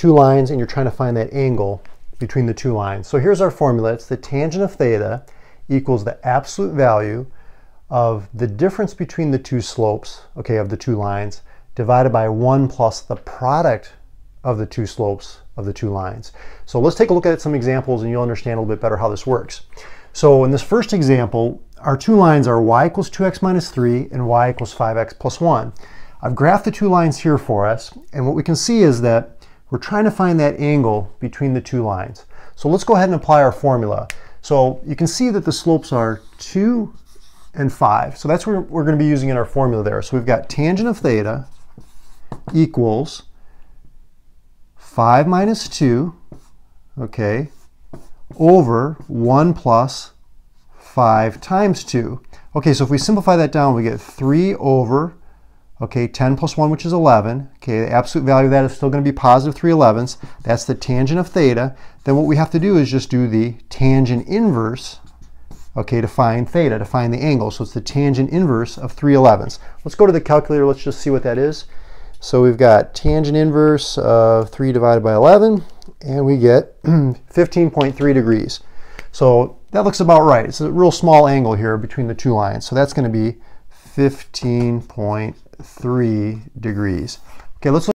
two lines and you're trying to find that angle between the two lines. So here's our formula. It's the tangent of theta equals the absolute value of the difference between the two slopes, okay, of the two lines, divided by 1 plus the product of the two slopes of the two lines. So let's take a look at some examples and you'll understand a little bit better how this works. So in this first example, our two lines are y equals 2x minus 3 and y equals 5x plus 1. I've graphed the two lines here for us, and what we can see is that we're trying to find that angle between the two lines. So let's go ahead and apply our formula. So you can see that the slopes are 2 and 5. So that's what we're going to be using in our formula there. So we've got tangent of theta equals 5 minus 2, okay, over 1 plus 5 times 2. Okay, so if we simplify that down, we get 3 over, okay, 10 plus 1, which is 11. Okay, the absolute value of that is still going to be positive 3 elevenths. That's the tangent of theta. Then what we have to do is just do the tangent inverse, okay, to find theta, to find the angle. So it's the tangent inverse of 3 elevenths. Let's go to the calculator. Let's just see what that is. So we've got tangent inverse of 3 divided by 11, and we get 15.3 degrees. So that looks about right. It's a real small angle here between the two lines. So that's going to be 15.3 degrees. Okay, let's look